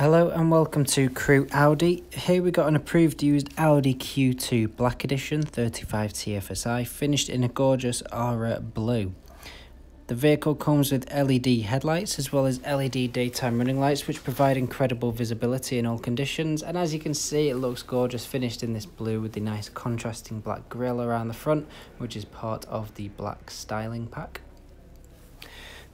Hello and welcome to Crewe Audi. Here we got an approved used Audi Q2 Black Edition 35 TFSI finished in a gorgeous Ara blue. The vehicle comes with LED headlights as well as LED daytime running lights which provide incredible visibility in all conditions and as you can see it looks gorgeous finished in this blue with the nice contrasting black grille around the front which is part of the black styling pack.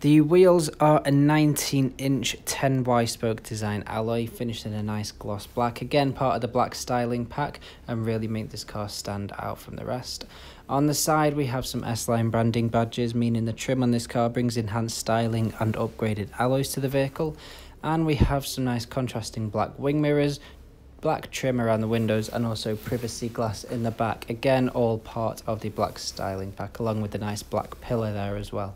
The wheels are a 19 inch 10Y spoke design alloy finished in a nice gloss black, again part of the black styling pack and really make this car stand out from the rest. On the side we have some S-Line branding badges meaning the trim on this car brings enhanced styling and upgraded alloys to the vehicle and we have some nice contrasting black wing mirrors, black trim around the windows and also privacy glass in the back, again all part of the black styling pack along with the nice black pillar there as well.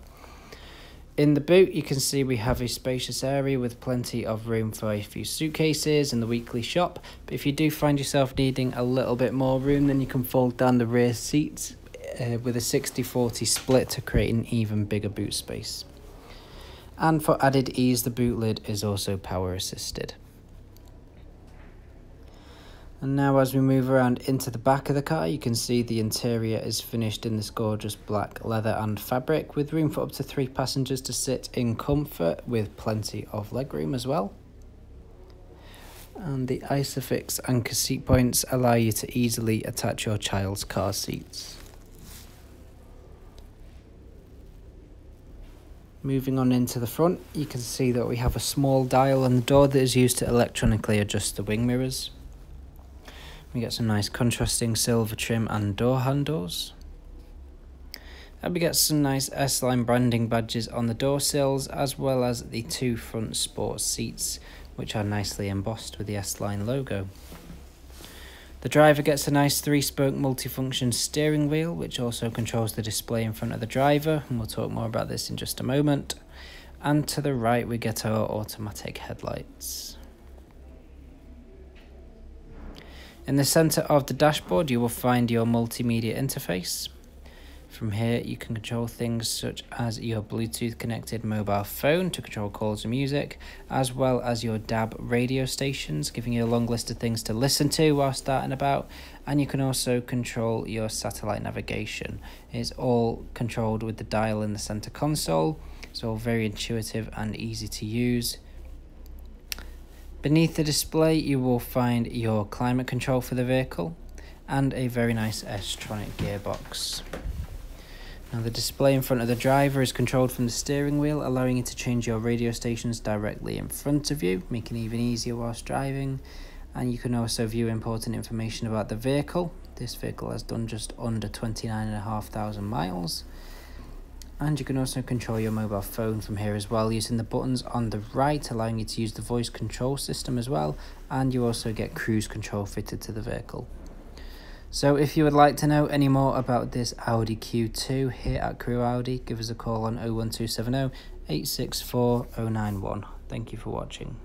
In the boot, you can see we have a spacious area with plenty of room for a few suitcases and the weekly shop. But if you do find yourself needing a little bit more room, then you can fold down the rear seats uh, with a 60-40 split to create an even bigger boot space. And for added ease, the boot lid is also power assisted. And now as we move around into the back of the car, you can see the interior is finished in this gorgeous black leather and fabric with room for up to three passengers to sit in comfort with plenty of legroom as well. And the Isofix anchor seat points allow you to easily attach your child's car seats. Moving on into the front, you can see that we have a small dial on the door that is used to electronically adjust the wing mirrors. We get some nice contrasting silver trim and door handles. And we get some nice S-Line branding badges on the door sills as well as the two front sport seats which are nicely embossed with the S-Line logo. The driver gets a nice three-spoke multifunction steering wheel which also controls the display in front of the driver and we'll talk more about this in just a moment. And to the right we get our automatic headlights. In the center of the dashboard, you will find your multimedia interface. From here, you can control things such as your Bluetooth connected mobile phone to control calls and music, as well as your DAB radio stations, giving you a long list of things to listen to while starting about. And you can also control your satellite navigation. It's all controlled with the dial in the center console. It's all very intuitive and easy to use. Beneath the display you will find your climate control for the vehicle and a very nice S-Tronic gearbox. Now the display in front of the driver is controlled from the steering wheel, allowing you to change your radio stations directly in front of you, making it even easier whilst driving. And you can also view important information about the vehicle. This vehicle has done just under 29,500 miles and you can also control your mobile phone from here as well using the buttons on the right allowing you to use the voice control system as well and you also get cruise control fitted to the vehicle. So if you would like to know any more about this Audi Q2 here at Crewe Audi give us a call on 01270 864 091. Thank you for watching.